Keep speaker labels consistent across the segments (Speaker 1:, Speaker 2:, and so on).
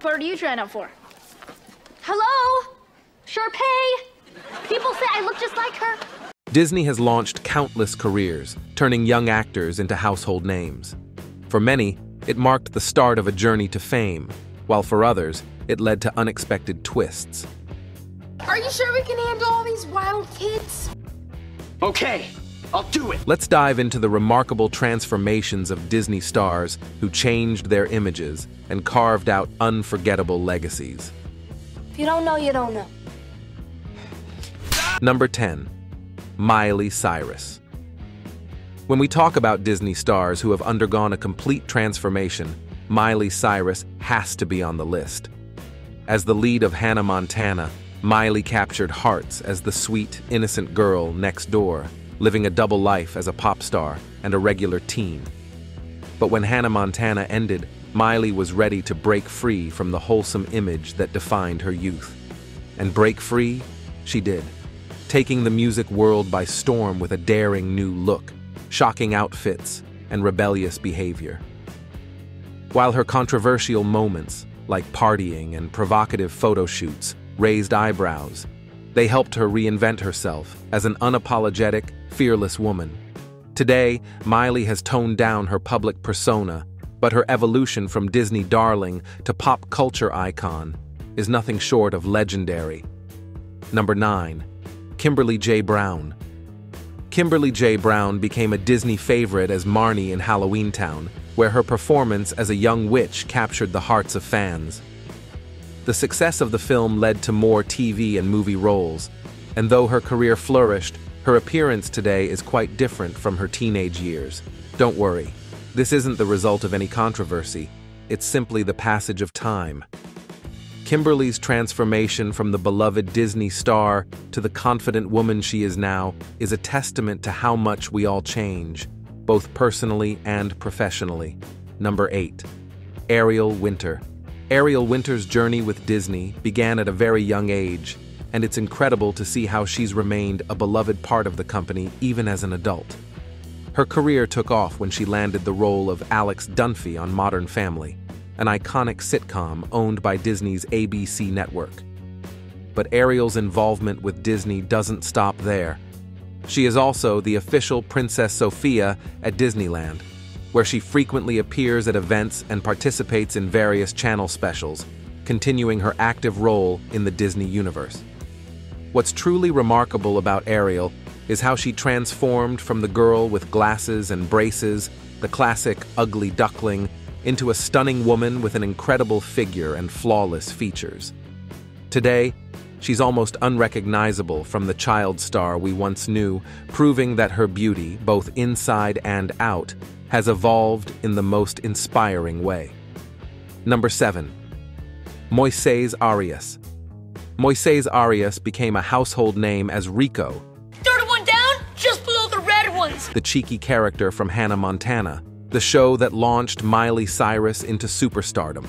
Speaker 1: What are you trying out for? Hello? Sharpay? People say I look just like her.
Speaker 2: Disney has launched countless careers, turning young actors into household names. For many, it marked the start of a journey to fame, while for others, it led to unexpected twists.
Speaker 3: Are you sure we can handle all these wild kids?
Speaker 4: Okay, I'll do it.
Speaker 2: Let's dive into the remarkable transformations of Disney stars who changed their images and carved out unforgettable legacies.
Speaker 3: If you don't know, you don't know.
Speaker 2: Number 10. Miley Cyrus. When we talk about Disney stars who have undergone a complete transformation, Miley Cyrus has to be on the list. As the lead of Hannah Montana, Miley captured hearts as the sweet, innocent girl next door, living a double life as a pop star and a regular teen. But when Hannah Montana ended, Miley was ready to break free from the wholesome image that defined her youth. And break free, she did, taking the music world by storm with a daring new look, shocking outfits, and rebellious behavior. While her controversial moments, like partying and provocative photo shoots, raised eyebrows, they helped her reinvent herself as an unapologetic, fearless woman. Today, Miley has toned down her public persona, but her evolution from Disney darling to pop culture icon is nothing short of legendary. Number 9. Kimberly J. Brown. Kimberly J. Brown became a Disney favorite as Marnie in Halloweentown, where her performance as a young witch captured the hearts of fans. The success of the film led to more TV and movie roles, and though her career flourished, her appearance today is quite different from her teenage years. Don't worry, this isn't the result of any controversy, it's simply the passage of time. Kimberly's transformation from the beloved Disney star to the confident woman she is now is a testament to how much we all change, both personally and professionally. Number 8. Ariel Winter. Ariel Winter's journey with Disney began at a very young age, and it's incredible to see how she's remained a beloved part of the company even as an adult. Her career took off when she landed the role of Alex Dunphy on Modern Family, an iconic sitcom owned by Disney's ABC network. But Ariel's involvement with Disney doesn't stop there. She is also the official Princess Sofia at Disneyland, where she frequently appears at events and participates in various channel specials, continuing her active role in the Disney universe. What's truly remarkable about Ariel is how she transformed from the girl with glasses and braces, the classic ugly duckling, into a stunning woman with an incredible figure and flawless features. Today, she's almost unrecognizable from the child star we once knew, proving that her beauty, both inside and out, has evolved in the most inspiring way. Number 7. Moises Arias. Moises Arias became a household name as Rico,
Speaker 3: Third one down, just below the red ones.
Speaker 2: the cheeky character from Hannah Montana, the show that launched Miley Cyrus into superstardom.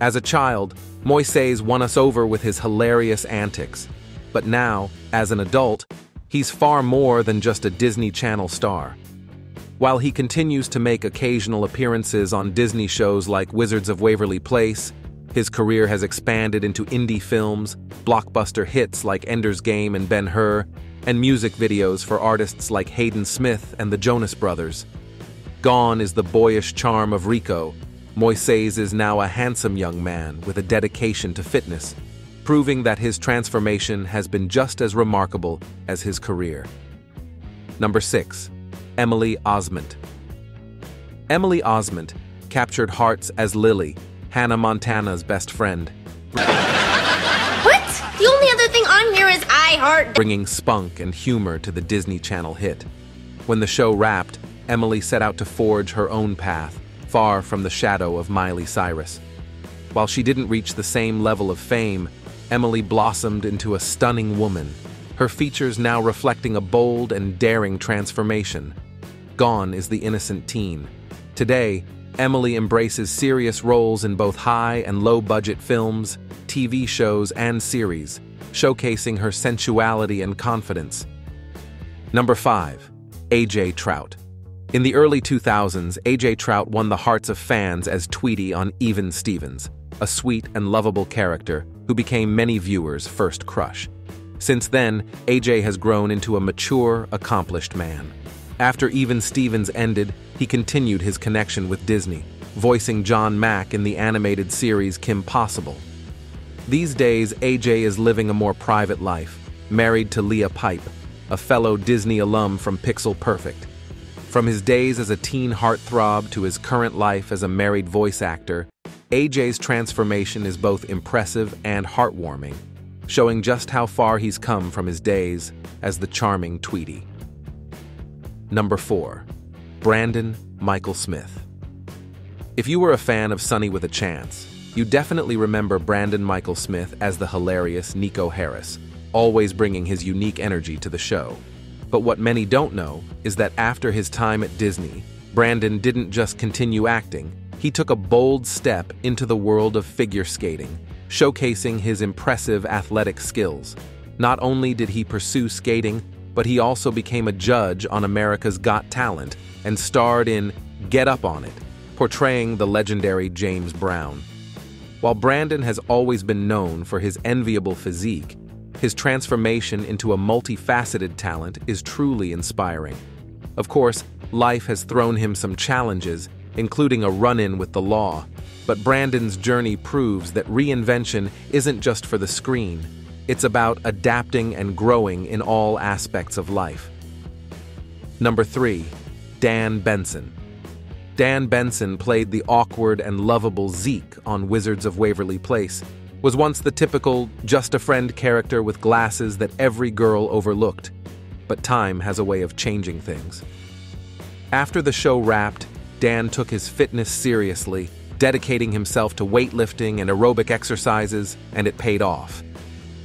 Speaker 2: As a child, Moises won us over with his hilarious antics, but now, as an adult, he's far more than just a Disney Channel star. While he continues to make occasional appearances on Disney shows like Wizards of Waverly Place, his career has expanded into indie films, blockbuster hits like Ender's Game and Ben Hur, and music videos for artists like Hayden Smith and the Jonas Brothers. Gone is the boyish charm of Rico. Moises is now a handsome young man with a dedication to fitness, proving that his transformation has been just as remarkable as his career. Number 6. Emily Osment. Emily Osment captured hearts as Lily, Hannah Montana's best friend,
Speaker 3: What? The only other thing on here is I heart.
Speaker 2: bringing spunk and humor to the Disney Channel hit. When the show wrapped, Emily set out to forge her own path, far from the shadow of Miley Cyrus. While she didn't reach the same level of fame, Emily blossomed into a stunning woman, her features now reflecting a bold and daring transformation. Gone is the innocent teen. Today, Emily embraces serious roles in both high and low budget films, TV shows, and series, showcasing her sensuality and confidence. Number 5. AJ Trauth. In the early 2000s, AJ Trauth won the hearts of fans as Twitty on Even Stevens. a sweet and lovable character who became many viewers' first crush. Since then, AJ has grown into a mature, accomplished man. After Even Stevens ended, he continued his connection with Disney, voicing John Mack in the animated series Kim Possible. These days, AJ is living a more private life, married to Leah Pipe, a fellow Disney alum from Pixel Perfect. From his days as a teen heartthrob to his current life as a married voice actor, AJ's transformation is both impressive and heartwarming, showing just how far he's come from his days as the charming Twitty. Number 4. Brandon Mychal Smith If you were a fan of Sonny with a Chance, you definitely remember Brandon Mychal Smith as the hilarious Nico Harris, always bringing his unique energy to the show. But what many don't know is that after his time at Disney, Brandon didn't just continue acting, he took a bold step into the world of figure skating, showcasing his impressive athletic skills. Not only did he pursue skating, but he also became a judge on America's Got Talent and starred in Get Up On It, portraying the legendary James Brown. While Brandon has always been known for his enviable physique, his transformation into a multifaceted talent is truly inspiring. Of course, life has thrown him some challenges, including a run-in with the law, but Brandon's journey proves that reinvention isn't just for the screen. It's about adapting and growing in all aspects of life. Number 3. Dan Benson Dan Benson played the awkward and lovable Zeke on Wizards of Waverly Place, was once the typical just a friend character with glasses that every girl overlooked. But time has a way of changing things. After the show wrapped, Dan took his fitness seriously, dedicating himself to weightlifting and aerobic exercises, and it paid off.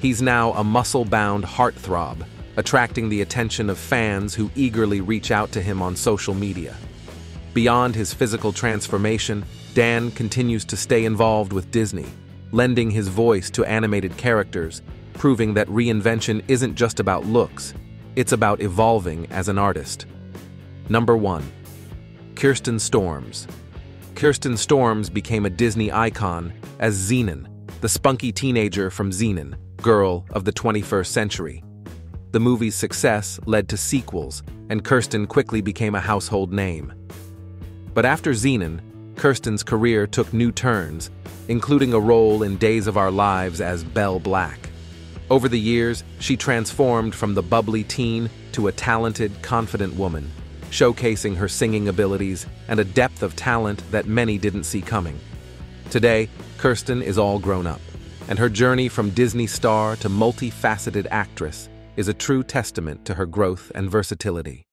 Speaker 2: He's now a muscle-bound heartthrob, attracting the attention of fans who eagerly reach out to him on social media. Beyond his physical transformation, Dan continues to stay involved with Disney, lending his voice to animated characters, proving that reinvention isn't just about looks, it's about evolving as an artist. Number 1. Kirsten Storms Kirsten Storms became a Disney icon as Zenon, the spunky teenager from Zenon, girl of the 21st century. The movie's success led to sequels, and Kirsten quickly became a household name. But after Zenon, Kirsten's career took new turns, including a role in Days of Our Lives as Belle Black. Over the years, she transformed from the bubbly teen to a talented, confident woman, showcasing her singing abilities and a depth of talent that many didn't see coming. Today, Kirsten is all grown up, and her journey from Disney star to multifaceted actress is a true testament to her growth and versatility.